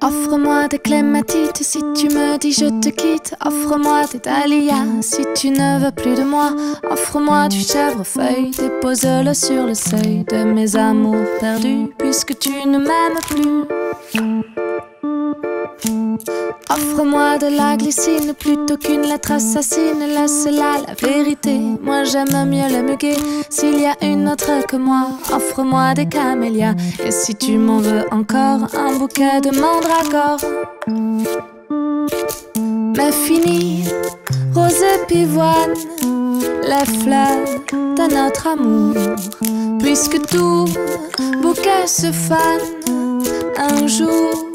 Offre-moi des clématites si tu me dis je te quitte. Offre-moi des dahlias si tu ne veux plus de moi. Offre-moi du chèvrefeuille, dépose-le sur le seuil de mes amours perdus, puisque tu ne m'aimes plus. Offre-moi de la glycine plutôt qu'une lettre assassine. Laisse-la la vérité. Moi j'aime mieux le muguet. S'il y a une autre que moi, offre-moi des camélias. Et si tu m'en veux encore, un bouquet de mandragore. Mais fini, rose et pivoine, les fleurs de notre amour. Puisque tout bouquet se fane un jour.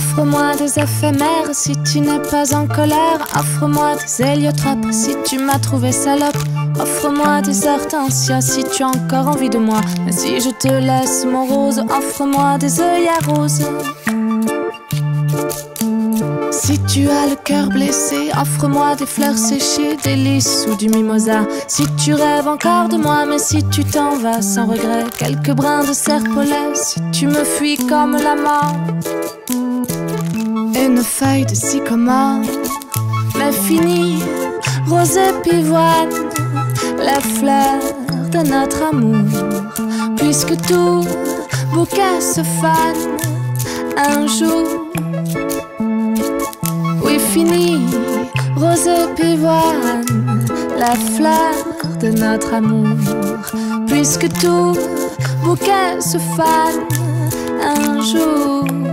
Offre-moi des éphémères si tu n'es pas en colère. Offre-moi des héliotropes si tu m'as trouvé salope. Offre-moi des hortensias si tu as encore envie de moi. Mais si je te laisse mon rose, offre-moi des œillets roses. Si tu as le cœur blessé, offre-moi des fleurs séchées, des lys ou du mimosa. Si tu rêves encore de moi, mais si tu t'en vas sans regret, quelques brins de serpolet. Si tu me fuis comme la mort une feuille de sycomore. Mais fini, rose et pivoine, la fleur de notre amour. Puisque tout bouquet se fane un jour. Oui, fini, rose et pivoine, la fleur de notre amour. Puisque tout bouquet se fane un jour.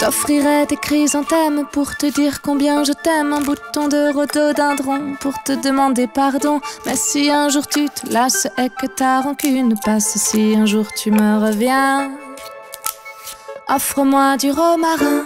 T'offrirai des chrysanthèmes pour te dire combien je t'aime, un bouton de rhododendron pour te demander pardon. Mais si un jour tu te lasses et que ta rancune passe, si un jour tu me reviens, offre-moi du romarin